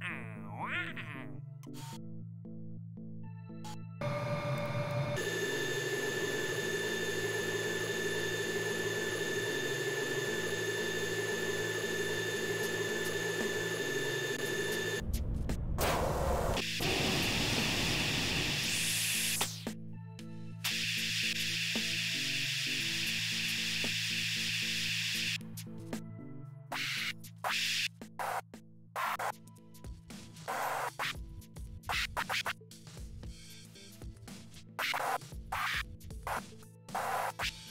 Ah. you